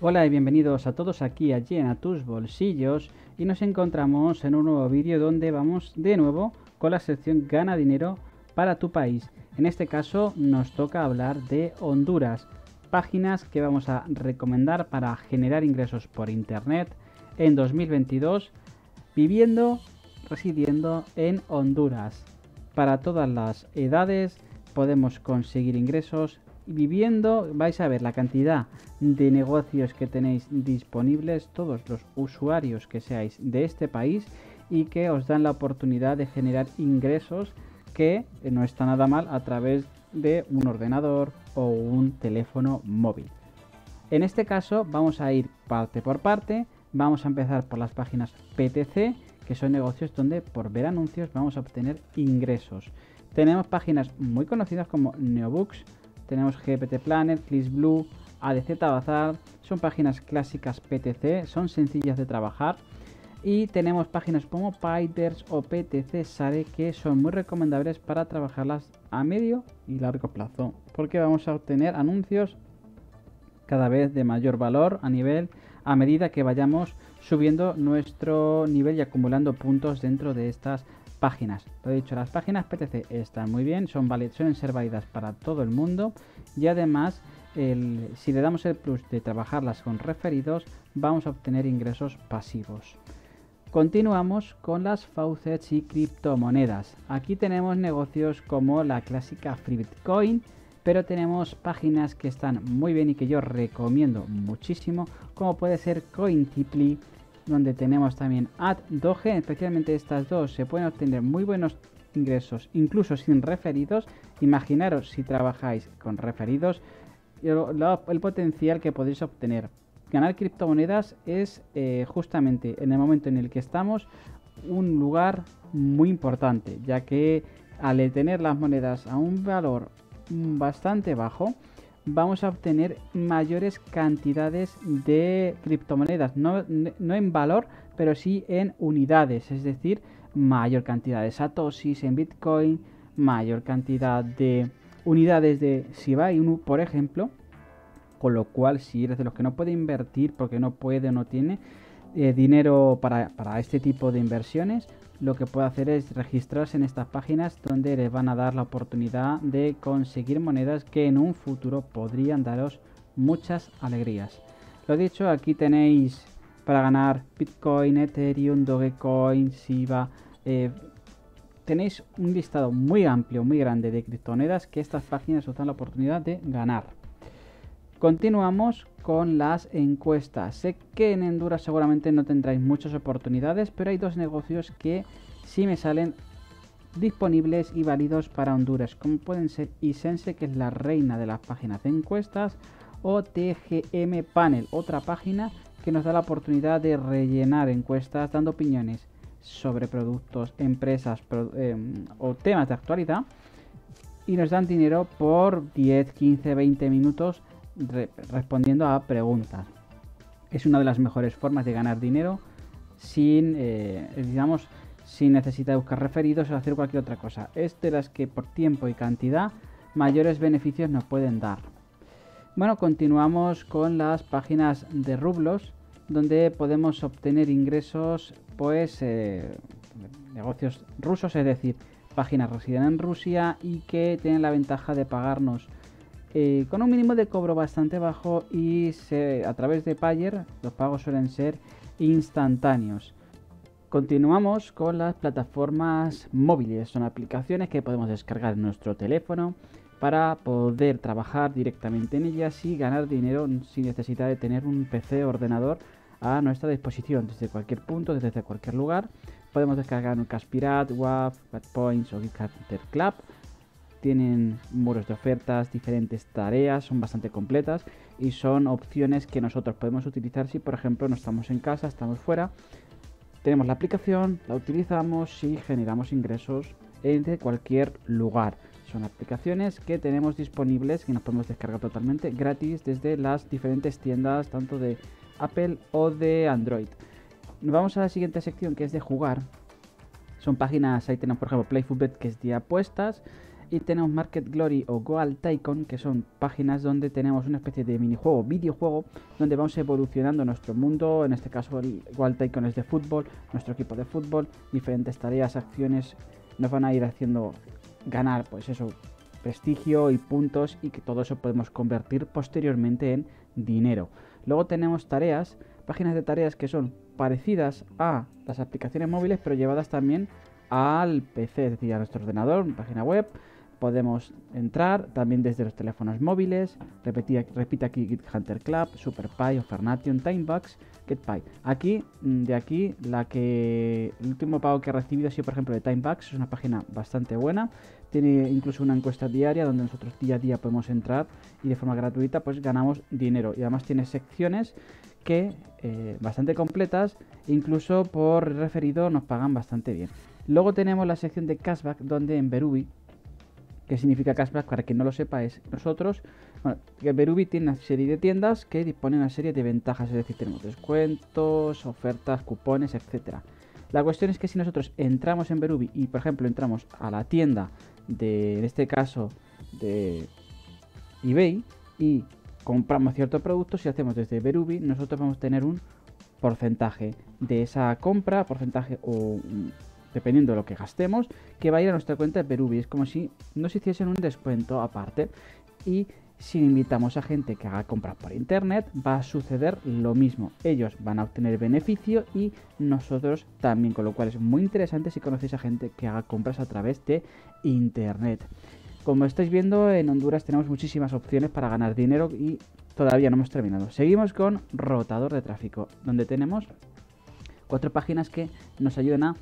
Hola y bienvenidos a todos aquí a Llena tus bolsillos y nos encontramos en un nuevo vídeo donde vamos de nuevo con la sección Gana dinero para tu país. En este caso nos toca hablar de Honduras, páginas que vamos a recomendar para generar ingresos por internet en 2022 viviendo, residiendo en Honduras. Para todas las edades podemos conseguir ingresos viviendo vais a ver la cantidad de negocios que tenéis disponibles, todos los usuarios que seáis de este país y que os dan la oportunidad de generar ingresos que no está nada mal a través de un ordenador o un teléfono móvil. En este caso vamos a ir parte por parte, vamos a empezar por las páginas PTC, que son negocios donde por ver anuncios vamos a obtener ingresos. Tenemos páginas muy conocidas como Neobooks, tenemos GPT Planner, Blue, ADZ Bazar, son páginas clásicas PTC, son sencillas de trabajar. Y tenemos páginas como Pipers o PTC Sare que son muy recomendables para trabajarlas a medio y largo plazo. Porque vamos a obtener anuncios cada vez de mayor valor a nivel a medida que vayamos subiendo nuestro nivel y acumulando puntos dentro de estas páginas. Lo he dicho, las páginas PTC están muy bien, son suelen ser válidas para todo el mundo y además si le damos el plus de trabajarlas con referidos vamos a obtener ingresos pasivos. Continuamos con las faucets y criptomonedas. Aquí tenemos negocios como la clásica Free Bitcoin, pero tenemos páginas que están muy bien y que yo recomiendo muchísimo, como puede ser CoinTiply, donde tenemos también Ad2G, especialmente estas dos, se pueden obtener muy buenos ingresos, incluso sin referidos. Imaginaros si trabajáis con referidos, el, potencial que podéis obtener. Ganar criptomonedas es eh, justamente en el momento en el que estamos un lugar muy importante, ya que al tener las monedas a un valor bastante bajo, vamos a obtener mayores cantidades de criptomonedas, no, en valor, pero sí en unidades, es decir, mayor cantidad de satoshis en Bitcoin, mayor cantidad de unidades de Shiba Inu, por ejemplo, con lo cual si eres de los que no puede invertir porque no puede o no tiene eh, dinero para, para este tipo de inversiones, lo que puede hacer es registrarse en estas páginas donde les van a dar la oportunidad de conseguir monedas que en un futuro podrían daros muchas alegrías. Lo dicho, aquí tenéis para ganar Bitcoin, Ethereum, Dogecoin, Shiba. Eh, tenéis un listado muy amplio, muy grande de criptomonedas que estas páginas os dan la oportunidad de ganar. Continuamos con las encuestas. Sé que en Endura seguramente no tendráis muchas oportunidades, pero hay dos negocios que sí me salen disponibles y válidos para Honduras, como pueden ser Isense, que es la reina de las páginas de encuestas, o TGM Panel, otra página que nos da la oportunidad de rellenar encuestas dando opiniones sobre productos, empresas em, o temas de actualidad y nos dan dinero por 10, 15, 20 minutos respondiendo a preguntas. Es una de las mejores formas de ganar dinero sin, eh, digamos, sin necesidad de buscar referidos o hacer cualquier otra cosa. Es de las que por tiempo y cantidad mayores beneficios nos pueden dar. Bueno, continuamos con las páginas de rublos donde podemos obtener ingresos, pues, eh, negocios rusos, es decir, páginas residen en Rusia y que tienen la ventaja de pagarnos eh, con un mínimo de cobro bastante bajo y a través de Payer los pagos suelen ser instantáneos. Continuamos con las plataformas móviles, son aplicaciones que podemos descargar en nuestro teléfono para poder trabajar directamente en ellas y ganar dinero sin necesidad de tener un PC o ordenador a nuestra disposición desde cualquier punto, desde cualquier lugar. Podemos descargar un Caspirat, WAF, Points o Geekcaster Club tienen muros de ofertas, diferentes tareas, son bastante completas y son opciones que nosotros podemos utilizar si por ejemplo no estamos en casa, estamos fuera. Tenemos la aplicación, la utilizamos y generamos ingresos desde cualquier lugar. Son aplicaciones que tenemos disponibles que nos podemos descargar totalmente gratis desde las diferentes tiendas tanto de Apple o de Android. Vamos a la siguiente sección que es de jugar. Son páginas, ahí tenemos por ejemplo PlayFootbet que es de apuestas y tenemos Market Glory o Goal Tycoon, que son páginas donde tenemos una especie de minijuego, videojuego, donde vamos evolucionando nuestro mundo. En este caso, el Goal Tycoon es de fútbol, nuestro equipo de fútbol, diferentes tareas, acciones nos van a ir haciendo ganar, pues eso, prestigio y puntos y que todo eso podemos convertir posteriormente en dinero. Luego tenemos tareas, páginas de tareas que son parecidas a las aplicaciones móviles, pero llevadas también al PC, es decir, a nuestro ordenador, página web podemos entrar también desde los teléfonos móviles. Repetí, repite aquí Git Hunter Club, SuperPy, Ofernation, Timebox, GetPy. Aquí, mm, de aquí, la que el último pago que he recibido ha sido, por ejemplo, de Timebox. Es una página bastante buena. Tiene incluso una encuesta diaria donde nosotros día a día podemos entrar y de forma gratuita pues ganamos dinero. Y además tiene secciones que eh, bastante completas. Incluso por referido nos pagan bastante bien. Luego tenemos la sección de cashback donde en Berubi ¿Qué significa cashback? Para quien no lo sepa, es nosotros. Bueno, Berubi tiene una serie de tiendas que disponen una serie de ventajas, es decir, tenemos descuentos, ofertas, cupones, etcétera. La cuestión es que si nosotros entramos en Berubi y, por ejemplo, entramos a la tienda de, en este caso, de eBay y compramos cierto producto, si hacemos desde Berubi, nosotros vamos a tener un porcentaje de esa compra, porcentaje o dependiendo de lo que gastemos, que va a ir a nuestra cuenta de Perubi. Es como si nos hiciesen un descuento aparte. Y si invitamos a gente que haga compras por internet, va a suceder lo mismo. Ellos van a obtener beneficio y nosotros también, con lo cual es muy interesante si conocéis a gente que haga compras a través de internet. Como estáis viendo, en Honduras tenemos muchísimas opciones para ganar dinero y todavía no hemos terminado. Seguimos con rotador de tráfico, donde tenemos cuatro páginas que nos ayudan a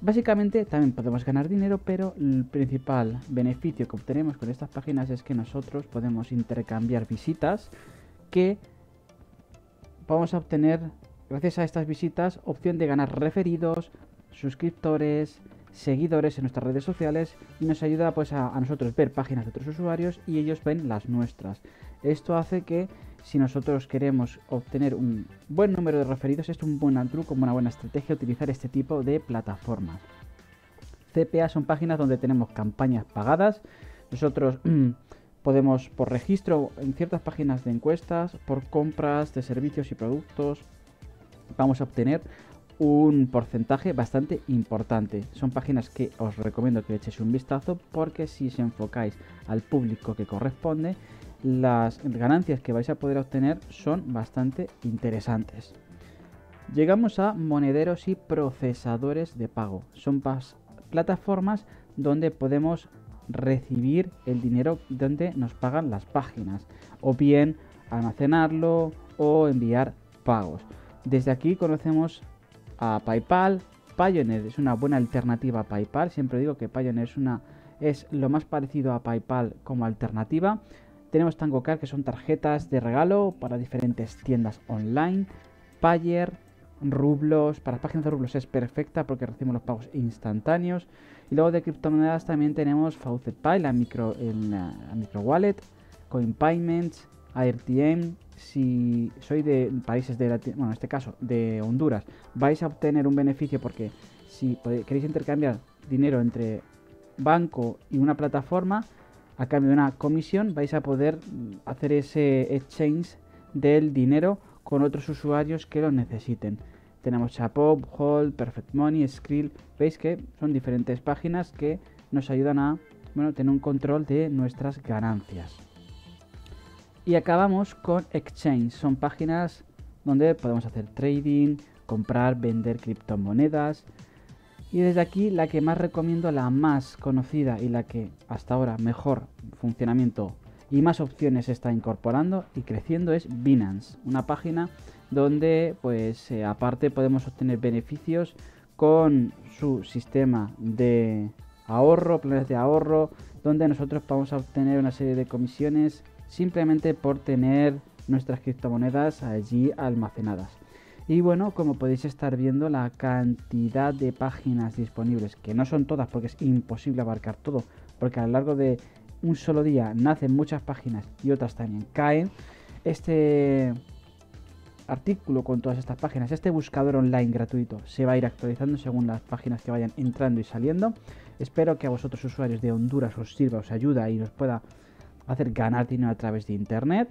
Básicamente también podemos ganar dinero, pero el principal beneficio que obtenemos con estas páginas es que nosotros podemos intercambiar visitas que vamos a obtener, gracias a estas visitas, opción de ganar referidos, suscriptores, seguidores en nuestras redes sociales y nos ayuda pues a, nosotros ver páginas de otros usuarios y ellos ven las nuestras. Esto hace que si nosotros queremos obtener un buen número de referidos, es un buen truco, una buena estrategia utilizar este tipo de plataformas. CPA son páginas donde tenemos campañas pagadas. Nosotros podemos por registro en ciertas páginas de encuestas, por compras de servicios y productos, vamos a obtener un porcentaje bastante importante. Son páginas que os recomiendo que le echéis un vistazo porque si os enfocáis al público que corresponde, las ganancias que vais a poder obtener son bastante interesantes. Llegamos a monederos y procesadores de pago. Son plataformas donde podemos recibir el dinero donde nos pagan las páginas o bien almacenarlo o enviar pagos. Desde aquí conocemos a PayPal. Payoneer es una buena alternativa a PayPal. Siempre digo que Payoneer es, una, es lo más parecido a PayPal como alternativa. Tenemos TangoCard, que son tarjetas de regalo para diferentes tiendas online. Payer, Rublos, para páginas de Rublos es perfecta porque recibimos los pagos instantáneos. Y luego de criptomonedas también tenemos FaucetPay, la micro, la, micro wallet, CoinPayments, AirTM. Si soy de países de bueno, en este caso de Honduras, vais a obtener un beneficio porque si queréis intercambiar dinero entre banco y una plataforma, a cambio de una comisión vais a poder hacer ese exchange del dinero con otros usuarios que lo necesiten. Tenemos Chapop, Hold, Perfect Money, Skrill. Veis que son diferentes páginas que nos ayudan a bueno, tener un control de nuestras ganancias. Y acabamos con Exchange. Son páginas donde podemos hacer trading, comprar, vender criptomonedas, y desde aquí la que más recomiendo, la más conocida y la que hasta ahora mejor funcionamiento y más opciones está incorporando y creciendo es Binance, una página donde pues eh, aparte podemos obtener beneficios con su sistema de ahorro, planes de ahorro, donde nosotros vamos a obtener una serie de comisiones simplemente por tener nuestras criptomonedas allí almacenadas. Y bueno, como podéis estar viendo, la cantidad de páginas disponibles, que no son todas porque es imposible abarcar todo, porque a lo largo de un solo día nacen muchas páginas y otras también caen. Este, artículo con todas estas páginas, este buscador online gratuito, se va a ir actualizando según las páginas que vayan entrando y saliendo. Espero que a vosotros usuarios de Honduras os sirva, os ayuda y os pueda hacer ganar dinero a través de internet.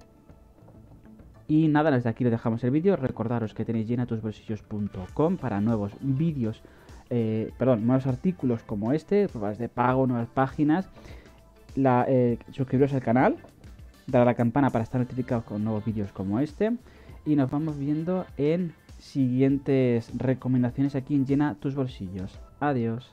Y nada, desde aquí le dejamos el vídeo. Recordaros que tenéis llenatusbolsillos.com para nuevos vídeos, eh, perdón, nuevos artículos como este, pruebas de pago, nuevas páginas. Eh, suscribiros al canal, dar a la campana para estar notificados con nuevos vídeos como este. Y nos vamos viendo en siguientes recomendaciones aquí en Llena tus bolsillos. Adiós.